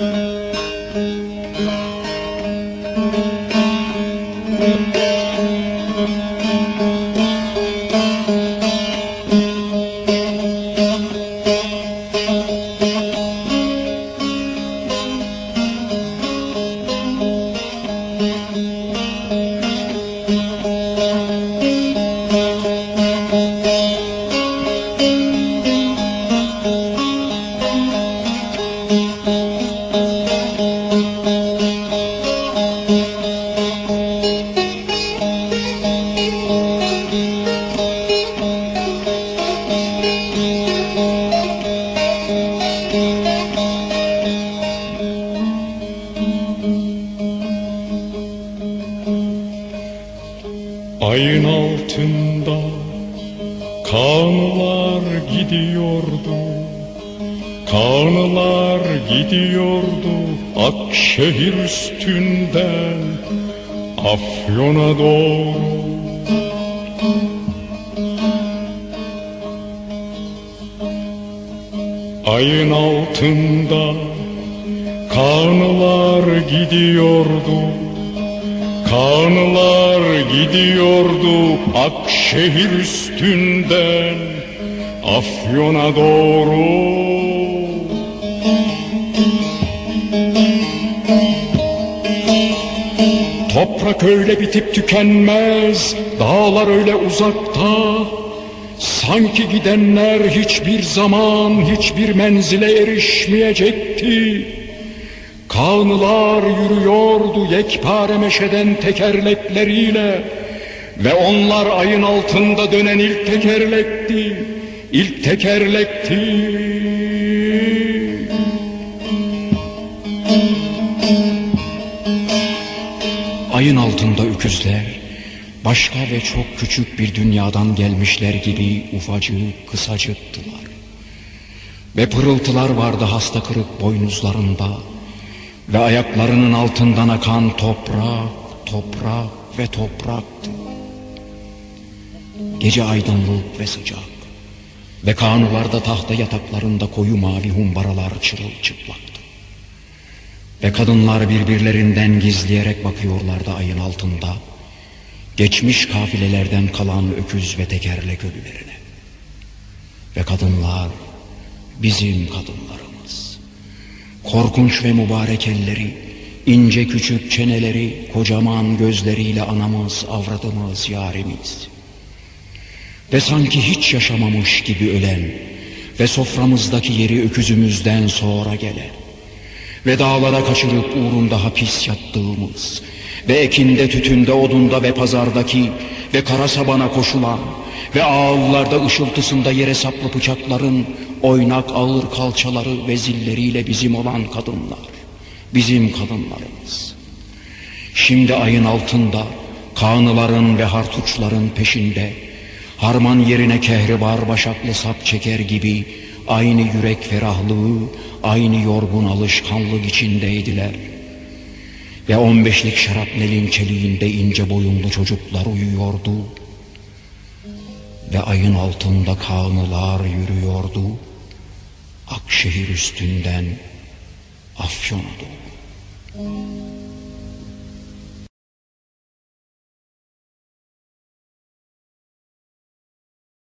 Música Ayın altında kanlar gidiyordu. Kanlar gidiyordu Akşehir üstünden Afyon'a doğru. Ayın altında kanlar gidiyordu. Kanlar gidiyordu Akşehir üstünden Afyon'a doğru. Toprak öyle bitip tükenmez Dağlar öyle uzakta. Sanki gidenler hiçbir zaman hiçbir menzile erişmeyecekti Kanlılar yürüyordu yekpare meşeden tekerlekleriyle Ve onlar ayın altında dönen ilk tekerlekti İlk tekerlekti Ayın altında öküzler Başka ve çok küçük bir dünyadan gelmişler gibi ufacık kısacıktılar. Ve pırıltılar vardı hasta kırık boynuzlarında ve ayaklarının altından akan toprak, toprak ve topraktı. Gece aydınlık ve sıcak ve kanılarda tahta yataklarında koyu mavi humbaralar çırılçıplaktı. Ve kadınlar birbirlerinden gizleyerek bakıyorlardı ayın altında. Geçmiş kafilelerden kalan öküz ve tekerlek ölülerine. Ve kadınlar bizim kadınlarımız. Korkunç ve mübarek elleri, ince küçük çeneleri, kocaman gözleriyle anamız, avradımız, yarimiz. Ve sanki hiç yaşamamış gibi ölen ve soframızdaki yeri öküzümüzden sonra gelen ve dağlara kaçırıp uğrunda hapis yattığımız ve ekinde, tütünde, odunda ve pazardaki ve kara sabana koşulan ve ağıllarda ışıltısında yere saplı bıçakların oynak ağır kalçaları ve zilleriyle bizim olan kadınlar, bizim kadınlarımız. Şimdi ayın altında kanıların ve hartuçların peşinde harman yerine kehribar başaklı sap çeker gibi aynı yürek ferahlığı, aynı yorgun alışkanlık içindeydiler.'' Ve on beşlik şarapnelin çeliğinde ince boyunlu çocuklar uyuyordu. Ve ayın altında kanılar yürüyordu. Akşehir üstünden Afyon'a doğru.